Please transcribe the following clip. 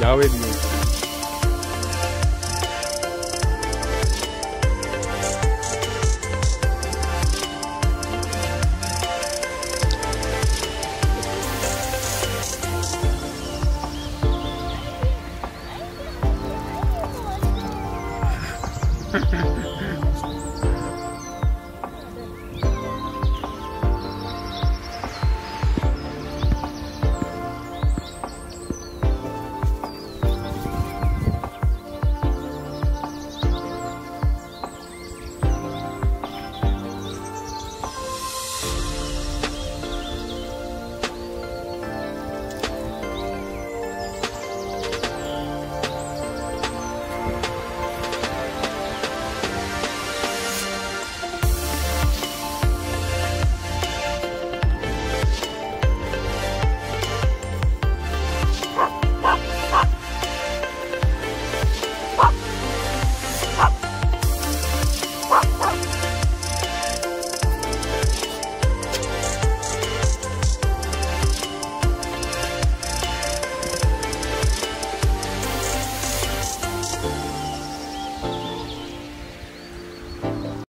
やべえねフフフ。